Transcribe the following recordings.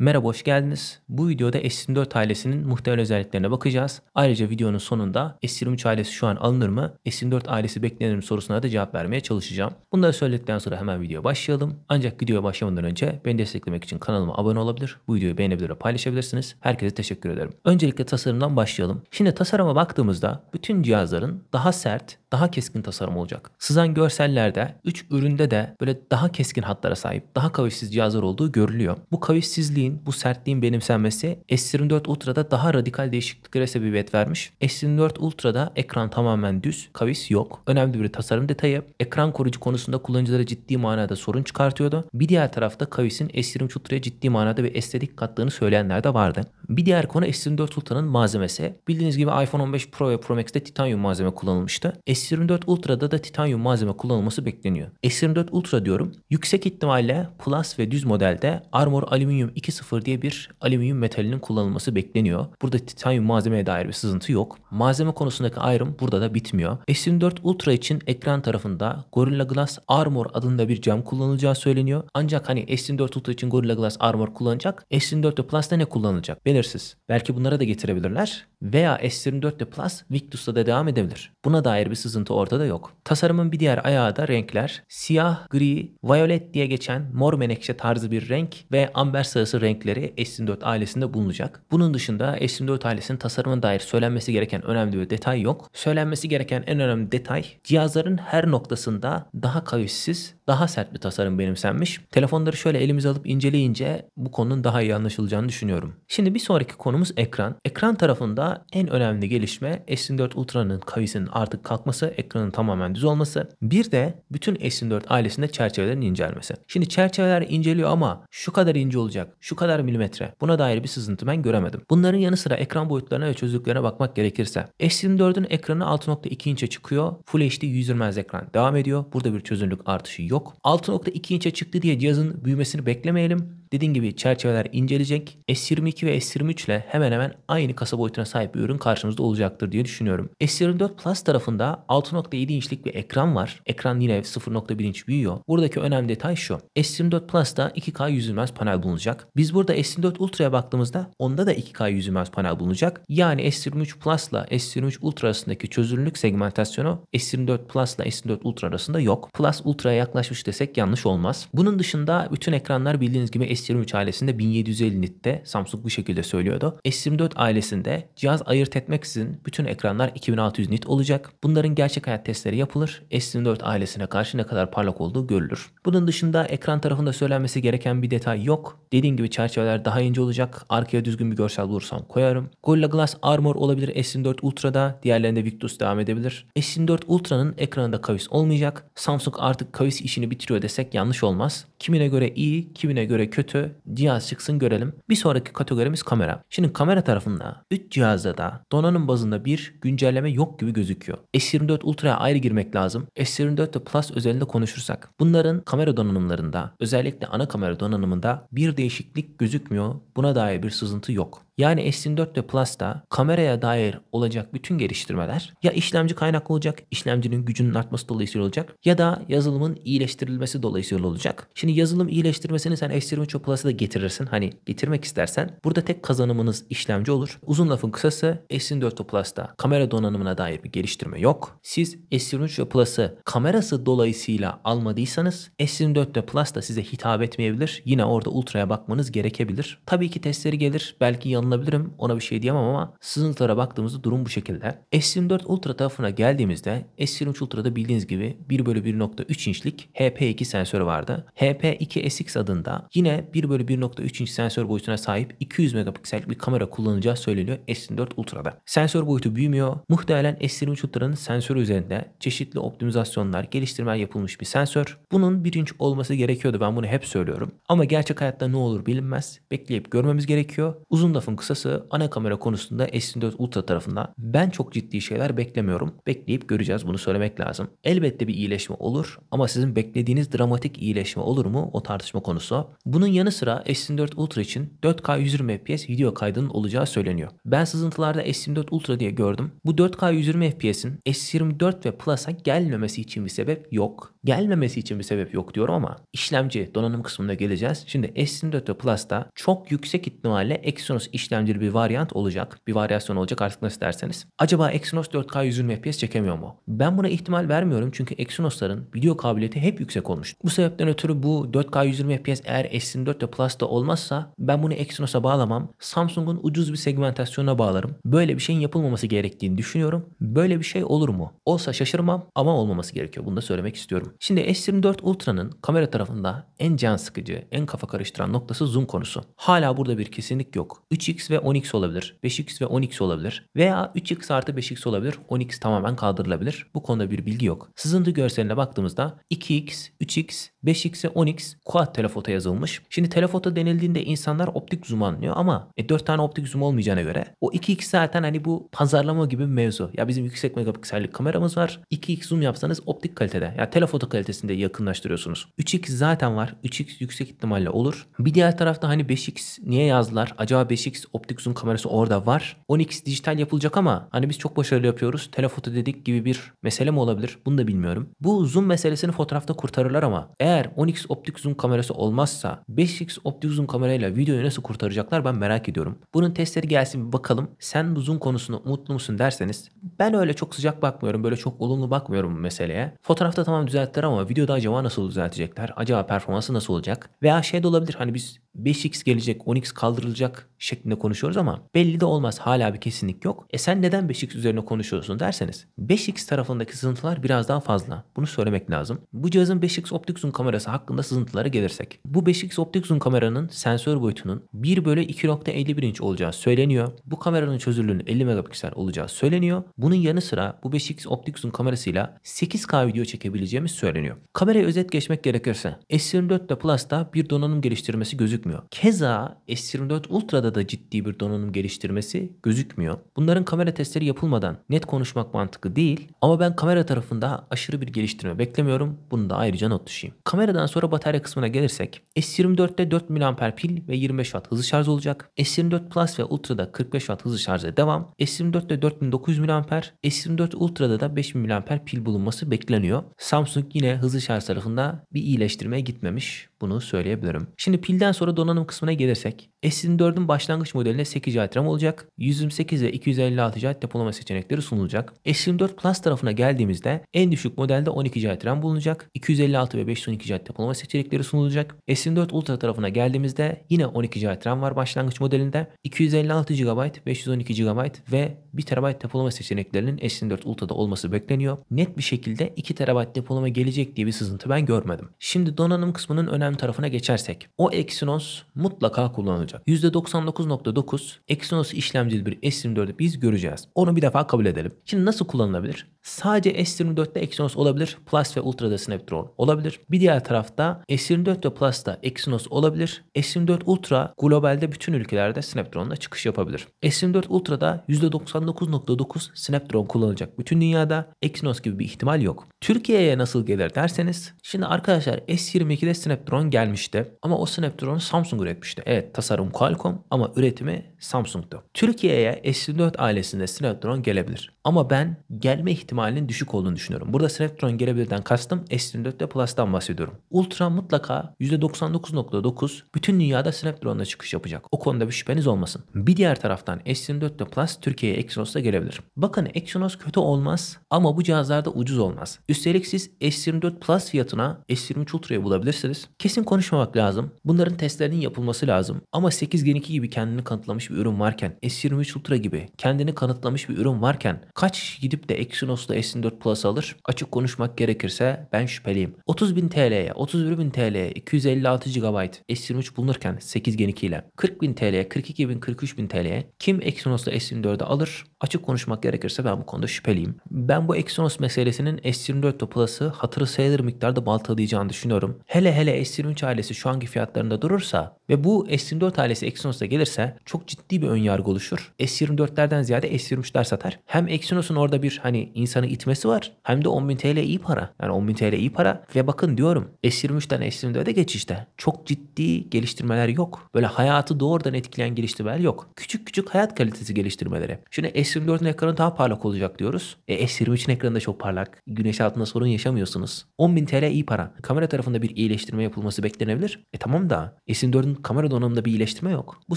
Merhaba hoş geldiniz. Bu videoda S24 ailesinin muhtemel özelliklerine bakacağız. Ayrıca videonun sonunda S23 ailesi şu an alınır mı? S24 ailesi beklenir mi sorusuna da cevap vermeye çalışacağım. Bunları söyledikten sonra hemen videoya başlayalım. Ancak videoya başlamadan önce beni desteklemek için kanalıma abone olabilir, bu videoyu beğenebilir ve paylaşabilirsiniz. Herkese teşekkür ederim. Öncelikle tasarımdan başlayalım. Şimdi tasarıma baktığımızda bütün cihazların daha sert, daha keskin tasarım olacak. Sızan görsellerde 3 üründe de böyle daha keskin hatlara sahip, daha kavişsiz cihazlar olduğu görülüyor. Bu kavişsizliğin, bu sertliğin benimsenmesi S24 Ultra'da daha radikal değişikliklere sebebiyet vermiş. S24 Ultra'da ekran tamamen düz, kavis yok. Önemli bir tasarım detayı. Ekran koruyucu konusunda kullanıcılara ciddi manada sorun çıkartıyordu. Bir diğer tarafta kavisin S23 Ultra'ya ciddi manada bir estetik kattığını söyleyenler de vardı. Bir diğer konu S24 Ultra'nın malzemesi. Bildiğiniz gibi iPhone 15 Pro ve Pro Max'te titanyum malzeme kullanılmıştı. S24 Ultra'da da titanyum malzeme kullanılması bekleniyor. S24 Ultra diyorum. Yüksek ihtimalle Plus ve düz modelde Armor Alüminyum 2.0 diye bir alüminyum metalinin kullanılması bekleniyor. Burada titanyum malzemeye dair bir sızıntı yok. Malzeme konusundaki ayrım burada da bitmiyor. S24 Ultra için ekran tarafında Gorilla Glass Armor adında bir cam kullanılacağı söyleniyor. Ancak hani S24 Ultra için Gorilla Glass Armor kullanacak. S24 Plus'ta ne kullanılacak? Belirsiz. Belki bunlara da getirebilirler. Veya S24 Plus Victus'ta da devam edebilir. Buna dair bir sızıntı ortada yok. Tasarımın bir diğer ayağı da renkler. Siyah, gri, violet diye geçen mor menekşe tarzı bir renk ve amber sarısı renkleri S24 ailesinde bulunacak. Bunun dışında S24 ailesinin tasarımına dair söylenmesi gereken önemli bir detay yok. Söylenmesi gereken en önemli detay cihazların her noktasında daha kavişsiz, daha sert bir tasarım benimsenmiş. Telefonları şöyle elimize alıp inceleyince bu konunun daha iyi anlaşılacağını düşünüyorum. Şimdi bir sonraki konumuz ekran. Ekran tarafında en önemli gelişme S24 Ultra'nın kavisinin artık kalkması, ekranın tamamen düz olması. Bir de bütün S24 ailesinde çerçevelerin incelmesi. Şimdi çerçeveler inceliyor ama şu kadar ince olacak, şu kadar milimetre. Buna dair bir sızıntı ben göremedim. Bunların yanı sıra ekran boyutlarına ve çözünürlüklerine bakmak gerekirse. S24'ün ekranı 6.2 inçe çıkıyor. Full HD 120 Hz ekran devam ediyor. Burada bir çözünürlük artışı yok. 6.2 inçe çıktı diye cihazın büyümesini beklemeyelim. Dediğim gibi çerçeveler incelecek. S22 ve S23 ile hemen hemen aynı kasa boyutuna sahip bir ürün karşımızda olacaktır diye düşünüyorum. S24 Plus tarafında 6.7 inçlik bir ekran var. Ekran yine 0.1 inç büyüyor. Buradaki önemli detay şu. S24 Plus'ta 2K 100 Hz panel bulunacak. Biz burada S24 Ultra'ya baktığımızda onda da 2K 100 Hz panel bulunacak. Yani S23 Plus ile S23 Ultra arasındaki çözünürlük segmentasyonu S24 Plus ile S24 Ultra arasında yok. Plus Ultra'ya yaklaşmış desek yanlış olmaz. Bunun dışında bütün ekranlar bildiğiniz gibi S23 ailesinde 1750 nitte Samsung bu şekilde söylüyordu. S24 ailesinde cihaz ayırt etmeksizin bütün ekranlar 2600 nit olacak. Bunların gerçek hayat testleri yapılır. S24 ailesine karşı ne kadar parlak olduğu görülür. Bunun dışında ekran tarafında söylenmesi gereken bir detay yok. Dediğim gibi çerçeveler daha ince olacak. Arkaya düzgün bir görsel bulursam koyarım. Gorilla Glass Armor olabilir S24 Ultra'da. Diğerlerinde Victus devam edebilir. S24 Ultra'nın ekranında kavis olmayacak. Samsung artık kavis işini bitiriyor desek yanlış olmaz. Kimine göre iyi, kimine göre kötü. Cihaz çıksın görelim. Bir sonraki kategorimiz kamera. Şimdi kamera tarafında 3 cihazda da donanım bazında bir güncelleme yok gibi gözüküyor. S24 Ultra'ya ayrı girmek lazım. S24 ve Plus özelinde konuşursak. Bunların kamera donanımlarında özellikle ana kamera donanımında bir değişiklik gözükmüyor. Buna dair bir sızıntı yok. Yani S24 ve Plus'ta kameraya dair olacak bütün geliştirmeler ya işlemci kaynaklı olacak, işlemcinin gücünün artması dolayısıyla olacak ya da yazılımın iyileştirilmesi dolayısıyla olacak. Şimdi yazılım iyileştirmesini sen S23 ve Plus'a da getirirsin. Hani getirmek istersen burada tek kazanımınız işlemci olur. Uzun lafın kısası S24 ve Plus'ta kamera donanımına dair bir geliştirme yok. Siz S23 ve Plus'ı kamerası dolayısıyla almadıysanız S24 ve Plus da size hitap etmeyebilir. Yine orada Ultra'ya bakmanız gerekebilir. Tabii ki testleri gelir. Belki yanılabilirim. Ona bir şey diyemem ama sızıntılara baktığımızda durum bu şekilde. S24 Ultra tarafına geldiğimizde S23 Ultra'da bildiğiniz gibi 1 bölü 1.3 inçlik HP2 sensörü vardı. HP2SX adında yine 1 bölü 1.3 inç sensör boyutuna sahip 200 megapiksellik bir kamera kullanacağı söyleniyor S24 Ultra'da. Sensör boyutu büyümüyor. Muhtemelen S23 Ultra'nın sensörü üzerinde çeşitli optimizasyonlar, geliştirmeler yapılmış bir sensör. Bunun bir inç olması gerekiyordu ben bunu hep söylüyorum. Ama gerçek hayatta ne olur bilinmez. Bekleyip görmemiz gerekiyor. Uzun lafın kısası ana kamera konusunda S24 Ultra tarafından ben çok ciddi şeyler beklemiyorum. Bekleyip göreceğiz bunu söylemek lazım. Elbette bir iyileşme olur ama sizin beklediğiniz dramatik iyileşme olur mu o tartışma konusu. Bunun yanı sıra S24 Ultra için 4K 120 FPS video kaydının olacağı söyleniyor. Ben sızıntılarda S24 Ultra diye gördüm. Bu 4K 120 FPS'in S24 ve Plus'a gelmemesi için bir sebep yok. Gelmemesi için bir sebep yok diyorum ama işlemci donanım kısmında geleceğiz. Şimdi S24 ve Plus'ta çok yüksek ihtimalle Exynos işlemcili bir varyant olacak. Bir varyasyon olacak artık nasıl derseniz. Acaba Exynos 4K 120 FPS çekemiyor mu? Ben buna ihtimal vermiyorum çünkü Exynos'ların video kabiliyeti hep yüksek olmuş. Bu sebepten ötürü bu 4K 120 FPS eğer S24 ve Plus'ta olmazsa ben bunu Exynos'a bağlamam. Samsung'un ucuz bir segmentasyonuna bağlarım. Böyle bir şeyin yapılmaması gerektiğini düşünüyorum. Böyle bir şey olur mu? Olsa şaşırmam ama olmaması gerekiyor. Bunu da söylemek istiyorum. Şimdi S24 Ultra'nın kamera tarafında en can sıkıcı, en kafa karıştıran noktası zoom konusu. Hala burada bir kesinlik yok. 3x ve 10x olabilir. 5x ve 10x olabilir. Veya 3x artı 5x olabilir. 10x tamamen kaldırılabilir. Bu konuda bir bilgi yok. Sızıntı görseline baktığımızda 2x, 3x, 5x ve 10x quad telefoto yazılmış. Şimdi telefoto denildiğinde insanlar optik zoom anlıyor ama e, 4 tane optik zoom olmayacağına göre o 2x zaten hani bu pazarlama gibi bir mevzu. Ya bizim yüksek megapiksellik kameramız var. 2x zoom yapsanız optik kalitede. Ya telefoto kalitesinde yakınlaştırıyorsunuz. 3x zaten var. 3x yüksek ihtimalle olur. Bir diğer tarafta hani 5x niye yazdılar? Acaba 5x optik zoom kamerası orada var. 10x dijital yapılacak ama hani biz çok başarılı yapıyoruz. Telefoto dedik gibi bir mesele mi olabilir? Bunu da bilmiyorum. Bu zoom meselesini fotoğrafta kurtarırlar ama eğer 10x optik zoom kamerası olmazsa 5x optik zoom kamerayla videoyu nasıl kurtaracaklar ben merak ediyorum. Bunun testleri gelsin bir bakalım. Sen bu zoom konusunda umutlu musun derseniz ben öyle çok sıcak bakmıyorum. Böyle çok olumlu bakmıyorum bu meseleye. Fotoğrafta tamam düzelttiler ama videoda acaba nasıl düzeltecekler? Acaba performansı nasıl olacak? Veya şey de olabilir hani biz 5x gelecek 10x kaldırılacak şeklinde konuşuyoruz ama belli de olmaz hala bir kesinlik yok. E sen neden 5x üzerine konuşuyorsun derseniz 5x tarafındaki sızıntılar biraz daha fazla. Bunu söylemek lazım. Bu cihazın 5x optik zoom kamerası hakkında sızıntılara gelirsek. Bu 5x optik zoom kameranın sensör boyutunun 1 bölü 2.51 inç olacağı söyleniyor. Bu kameranın çözünürlüğünün 50 megapiksel olacağı söyleniyor. Bunun yanı sıra bu 5x optik zoom kamerasıyla 8K video çekebileceğimiz söyleniyor. Kameraya özet geçmek gerekirse S24 ve Plus'ta bir donanım geliştirmesi gözükmüyor. Keza S24 Ultra'da da ciddi bir donanım geliştirmesi gözükmüyor. Bunların kamera testleri yapılmadan net konuşmak mantıklı değil ama ben kamera tarafında aşırı bir geliştirme beklemiyorum. Bunu da ayrıca not düşeyim. Kameradan sonra batarya kısmına gelirsek S24'te 4 mAh pil ve 25 Watt hızlı şarj olacak. S24 Plus ve Ultra'da 45 Watt hızlı şarja devam. S24'te 4900 mAh, S24 Ultra'da da 5000 mAh pil bulunması bekleniyor. Samsung yine hızlı şarj tarafında bir iyileştirmeye gitmemiş. Bunu söyleyebilirim. Şimdi pilden sonra donanım kısmına gelirsek S24'ün başlangıç modeline 8 GB RAM olacak. 128 ve 256 GB depolama seçenekleri sunulacak. S24 Plus tarafına geldiğimizde en düşük modelde 12 GB RAM bulunacak. 256 ve 512 GB depolama seçenekleri sunulacak. S24 Ultra tarafına geldiğimizde yine 12 GB RAM var başlangıç modelinde. 256 GB, 512 GB ve 1 TB depolama seçeneklerinin S24 Ultra'da olması bekleniyor. Net bir şekilde 2 TB depolama gelecek diye bir sızıntı ben görmedim. Şimdi donanım kısmının önemli tarafına geçersek. O Exynos mutlaka kullanılacak. %99.9 Exynos işlemcili bir S24'ü biz göreceğiz. Onu bir defa kabul edelim. Şimdi nasıl kullanılabilir? Sadece S24'te Exynos olabilir. Plus ve Ultra'da Snapdragon olabilir. Bir diğer tarafta S24 ve Plus'ta Exynos olabilir. S24 Ultra globalde bütün ülkelerde Snapdragon'la çıkış yapabilir. S24 Ultra'da %99.9 Snapdragon kullanılacak. Bütün dünyada Exynos gibi bir ihtimal yok. Türkiye'ye nasıl gelir derseniz şimdi arkadaşlar S22'de Snapdragon gelmişti ama o Snapdragon Samsung üretmişti. Evet tasarım Qualcomm ama üretimi Samsung'du. Türkiye'ye S24 ailesinde Snapdragon gelebilir. Ama ben gelme ihtimalinin düşük olduğunu düşünüyorum. Burada Snapdragon gelebilirden kastım S24 ve Plus'tan bahsediyorum. Ultra mutlaka %99.9 bütün dünyada Snapdragon'la çıkış yapacak. O konuda bir şüpheniz olmasın. Bir diğer taraftan S24 ve Plus Türkiye'ye Exynos'la gelebilir. Bakın Exynos kötü olmaz ama bu cihazlarda ucuz olmaz. Üstelik siz S24 Plus fiyatına S23 Ultra'yı bulabilirsiniz. Kesin konuşmamak lazım. Bunların testlerinin yapılması lazım. Ama 8 Gen 2 gibi kendini kanıtlamış bir ürün varken, S23 Ultra gibi kendini kanıtlamış bir ürün varken kaç gidip de Exynos'la S24 Plus alır? Açık konuşmak gerekirse ben şüpheliyim. 30.000 TL'ye, 31.000 TL'ye 256 GB S23 bulunurken 8 Gen 2 ile 40.000 TL'ye, 42.000, 43.000 TL'ye kim Exynos'la S24'ü alır? Açık konuşmak gerekirse ben bu konuda şüpheliyim. Ben bu Exynos meselesinin S24 Plus'ı hatırı sayılır miktarda baltalayacağını düşünüyorum. Hele hele S23 ailesi şu anki fiyatlarında durursa ve bu S24 ailesi Exynos'a gelirse çok ciddi bir ön yargı oluşur. S24'lerden ziyade S23'ler satar. Hem Exynos'un orada bir hani insanı itmesi var hem de 10.000 TL iyi para. Yani 10.000 TL iyi para ve bakın diyorum S23'ten S24'e geçişte çok ciddi geliştirmeler yok. Böyle hayatı doğrudan etkileyen geliştirmeler yok. Küçük küçük hayat kalitesi geliştirmeleri. Şimdi S24'ün ekranı daha parlak olacak diyoruz. E, S23'ün ekranı da çok parlak. Güneş altında sorun yaşamıyorsunuz. 10.000 TL iyi para. Kamera tarafında bir iyileştirme yapılması beklenebilir. E tamam da S24'ün kamera donanımında bir iyileştirme yok. Bu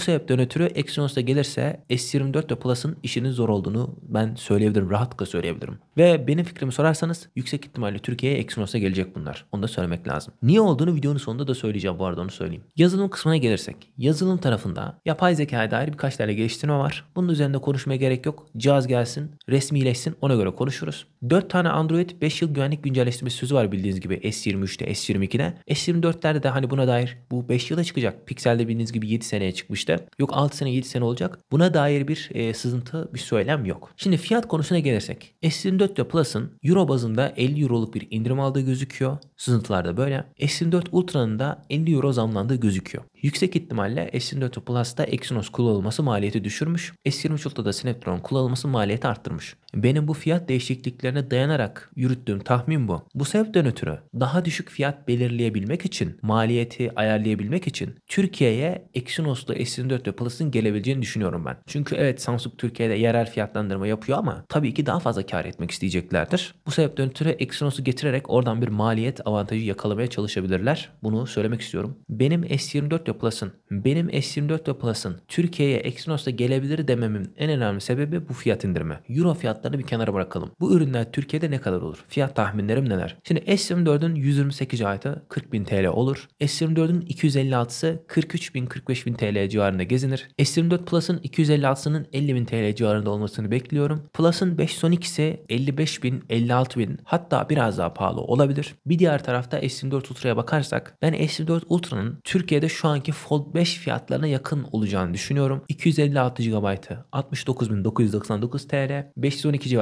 sebepten ötürü Exynos'ta gelirse S24 ve Plus'ın işinin zor olduğunu ben söyleyebilirim. Rahatlıkla söyleyebilirim. Ve benim fikrimi sorarsanız yüksek ihtimalle Türkiye'ye Exynos'a gelecek bunlar. Onu da söylemek lazım. Niye olduğunu videonun sonunda da söyleyeceğim bu arada onu söyleyeyim. Yazılım kısmına gelirsek. Yazılım tarafında yapay zekaya dair birkaç tane geliştirme var. Bunun üzerinde konuşmaya gerek yok. Cihaz gelsin, resmileşsin ona göre konuşuruz. 4 tane Android 5 yıl güvenlik güncelleştirmesi sözü var bildiğiniz gibi S23'te, S22'de. S24'lerde de hani buna dair bu 5 yıla çıkacak. Pixel'de bildiğiniz gibi 7 seneye çıkmıştı. Yok 6 sene 7 sene olacak. Buna dair bir e, sızıntı, bir söylem yok. Şimdi fiyat konusuna gelirsek. S24 ve Plus'ın Euro bazında 50 Euro'luk bir indirim aldığı gözüküyor. Sızıntılarda böyle. S24 Ultra'nın da 50 Euro zamlandığı gözüküyor. Yüksek ihtimalle S24 Plus'ta Exynos kullanılması maliyeti düşürmüş. S23 Ultra'da Snapdragon kullanılması maliyeti arttırmış. Benim bu fiyat değişikliklerine dayanarak yürüttüğüm tahmin bu. Bu sebepten ötürü daha düşük fiyat belirleyebilmek için, maliyeti ayarlayabilmek için Türkiye'ye Exynos'lu S24 ve Plus'ın gelebileceğini düşünüyorum ben. Çünkü evet Samsung Türkiye'de yerel fiyatlandırma yapıyor ama tabii ki daha fazla kar etmek isteyeceklerdir. Bu sebepten ötürü Exynos'u getirerek oradan bir maliyet avantajı yakalamaya çalışabilirler. Bunu söylemek istiyorum. Benim S24 ve Plus'ın, benim S24 ve Plus'ın Türkiye'ye Exynos'la gelebilir dememin en önemli sebebi bu fiyat indirimi. Euro fiyatlarını bir kenara bırakalım. Bu ürünler Türkiye'de ne kadar olur? Fiyat tahminlerim neler? Şimdi S24'ün 128 GB'ı 40.000 TL olur. S24'ün 256'sı 43.000 45.000 TL civarında gezinir. S24 Plus'ın 256'sının 50.000 TL civarında olmasını bekliyorum. Plus'ın 512'si 55.000 56.000 hatta biraz daha pahalı olabilir. Bir diğer tarafta S24 Ultra'ya bakarsak ben S24 Ultra'nın Türkiye'de şu anki Fold 5 fiyatlarına yakın olacağını düşünüyorum. 256 GB'ı 69.999 TL, 512 GB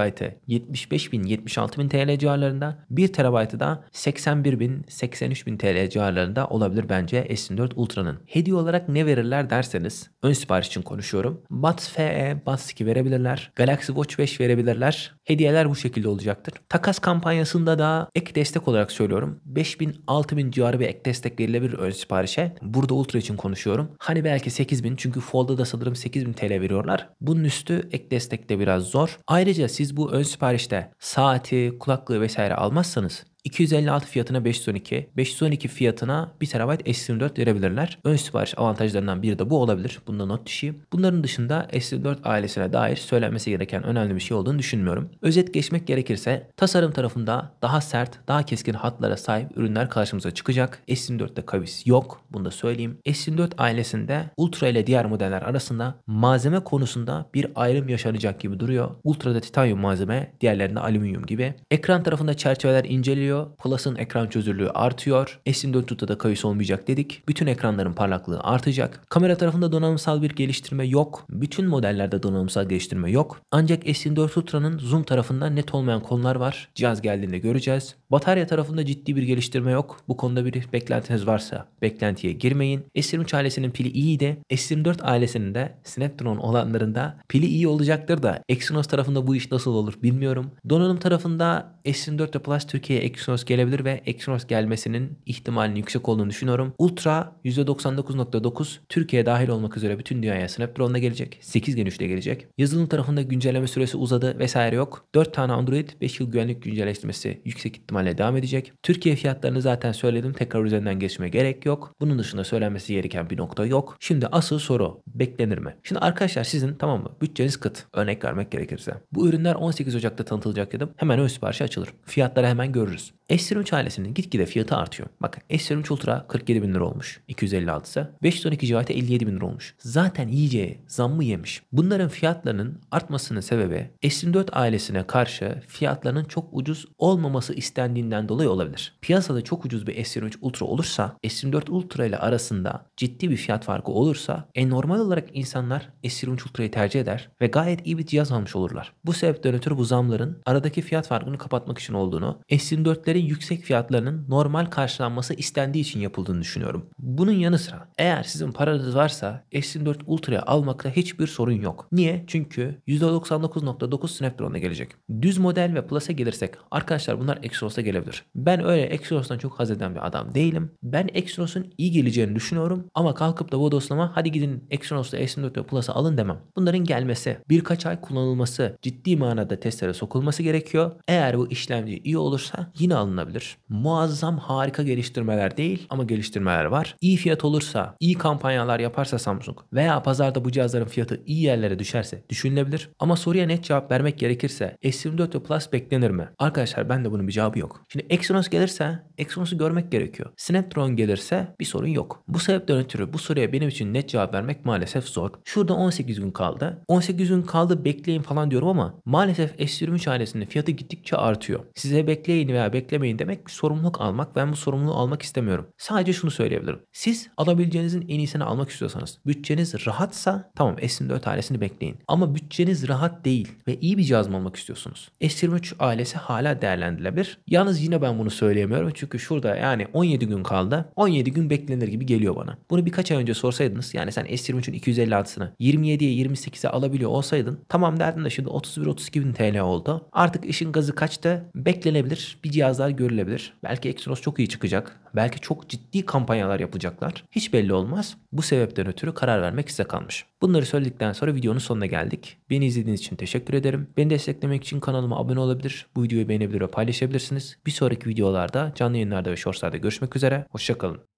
75.000 76.000 TL civarlarında, 1 TB'ı da 81.000 83.000 TL civarlarında olabilir bence S24 Ultra'nın. Hediye olarak ne verirler derseniz ön sipariş için konuşuyorum. Buds FE, Buds 2 verebilirler. Galaxy Watch 5 verebilirler. Hediyeler bu şekilde olacaktır. Takas kampanyasında da ek destek olarak söylüyorum. 5000 6000 civarı bir ek destek verilebilir ön siparişe. Burada Ultra için konuşuyorum. Hani belki 8000 çünkü Fold'a da sanırım 8000 TL veriyorlar. Bunun üstü ek destek de biraz zor. Ayrıca siz bu ön siparişte saati, kulaklığı vesaire almazsanız 256 fiyatına 512, 512 fiyatına 1 TB S24 verebilirler. Ön sipariş avantajlarından biri de bu olabilir. Bunda not düşeyim. Bunların dışında S24 ailesine dair söylenmesi gereken önemli bir şey olduğunu düşünmüyorum. Özet geçmek gerekirse tasarım tarafında daha sert, daha keskin hatlara sahip ürünler karşımıza çıkacak. S24'te kavis yok. Bunu da söyleyeyim. S24 ailesinde Ultra ile diğer modeller arasında malzeme konusunda bir ayrım yaşanacak gibi duruyor. Ultra'da titanyum malzeme, diğerlerinde alüminyum gibi. Ekran tarafında çerçeveler inceliyor artıyor. Plus'ın ekran çözünürlüğü artıyor. S24 Ultra'da kayıs olmayacak dedik. Bütün ekranların parlaklığı artacak. Kamera tarafında donanımsal bir geliştirme yok. Bütün modellerde donanımsal geliştirme yok. Ancak S24 Ultra'nın zoom tarafında net olmayan konular var. Cihaz geldiğinde göreceğiz. Batarya tarafında ciddi bir geliştirme yok. Bu konuda bir beklentiniz varsa beklentiye girmeyin. S23 ailesinin pili iyiydi. S24 ailesinin de Snapdragon olanlarında pili iyi olacaktır da Exynos tarafında bu iş nasıl olur bilmiyorum. Donanım tarafında S24 ve Plus Türkiye'ye Exynos gelebilir ve Exynos gelmesinin ihtimalinin yüksek olduğunu düşünüyorum. Ultra %99.9 Türkiye dahil olmak üzere bütün dünyaya Snapdragon'da gelecek. 8 Gen 3'te gelecek. Yazılım tarafında güncelleme süresi uzadı vesaire yok. 4 tane Android 5 yıl güvenlik güncelleştirmesi yüksek ihtimalle devam edecek. Türkiye fiyatlarını zaten söyledim. Tekrar üzerinden geçmeye gerek yok. Bunun dışında söylenmesi gereken bir nokta yok. Şimdi asıl soru beklenir mi? Şimdi arkadaşlar sizin tamam mı? Bütçeniz kıt. Örnek vermek gerekirse. Bu ürünler 18 Ocak'ta tanıtılacak dedim. Hemen ön siparişi açılır. Fiyatları hemen görürüz. S23 ailesinin gitgide fiyatı artıyor. Bakın S23 Ultra 47 bin lira olmuş. 256'sı. 512 GB 57 bin lira olmuş. Zaten iyice zammı yemiş. Bunların fiyatlarının artmasının sebebi S24 ailesine karşı fiyatlarının çok ucuz olmaması istendiğinden dolayı olabilir. Piyasada çok ucuz bir S23 Ultra olursa S24 Ultra ile arasında ciddi bir fiyat farkı olursa e normal olarak insanlar S23 Ultra'yı tercih eder ve gayet iyi bir cihaz almış olurlar. Bu sebepten ötürü bu zamların aradaki fiyat farkını kapatmak için olduğunu S24'lerin yüksek fiyatlarının normal karşılanması istendiği için yapıldığını düşünüyorum. Bunun yanı sıra eğer sizin paranız varsa S24 Ultra'yı almakta hiçbir sorun yok. Niye? Çünkü %99.9 Snapdragon'a gelecek. Düz model ve Plus'a gelirsek arkadaşlar bunlar Exynos'a gelebilir. Ben öyle Exynos'tan çok haz eden bir adam değilim. Ben Exynos'un iyi geleceğini düşünüyorum ama kalkıp da Vodoslama hadi gidin Exynos'ta S24 ve Plus'a alın demem. Bunların gelmesi, birkaç ay kullanılması, ciddi manada testlere sokulması gerekiyor. Eğer bu işlemci iyi olursa yine alınabilir. Muazzam harika geliştirmeler değil ama geliştirmeler var. İyi fiyat olursa, iyi kampanyalar yaparsa Samsung veya pazarda bu cihazların fiyatı iyi yerlere düşerse düşünülebilir. Ama soruya net cevap vermek gerekirse S24 ve Plus beklenir mi? Arkadaşlar ben de bunun bir cevabı yok. Şimdi Exynos gelirse Exynos'u görmek gerekiyor. Snapdragon gelirse bir sorun yok. Bu sebepten ötürü bu soruya benim için net cevap vermek maalesef zor. Şurada 18 gün kaldı. 18 gün kaldı bekleyin falan diyorum ama maalesef S23 ailesinin fiyatı gittikçe artıyor. Size bekleyin veya beklemeyin demek sorumluluk almak. Ben bu sorumluluğu almak istemiyorum. Sadece şunu söyleyebilirim. Siz alabileceğinizin en iyisini almak istiyorsanız, bütçeniz rahatsa tamam S24 ailesini bekleyin. Ama bütçeniz rahat değil ve iyi bir cihaz mı almak istiyorsunuz? S23 ailesi hala değerlendirilebilir. Yalnız yine ben bunu söyleyemiyorum çünkü şurada yani 17 gün kaldı. 17 gün beklenir gibi geliyor bana. Bunu birkaç ay önce sorsaydınız yani sen S23'ün 256'sını 27'ye 28'e alabiliyor olsaydın tamam derdin de şimdi 31-32 bin TL oldu. Artık işin gazı kaçtı. Beklenebilir. Bir cihazlar görülebilir. Belki Exynos çok iyi çıkacak. Belki çok ciddi kampanyalar yapacaklar. Hiç belli olmaz. Bu sebepten ötürü karar vermek size kalmış. Bunları söyledikten sonra videonun sonuna geldik. Beni izlediğiniz için teşekkür ederim. Beni desteklemek için kanalıma abone olabilir. Bu videoyu beğenebilir ve paylaşabilirsiniz. Bir sonraki videolarda canlı yayınlarda ve shortslarda görüşmek üzere. Hoşçakalın.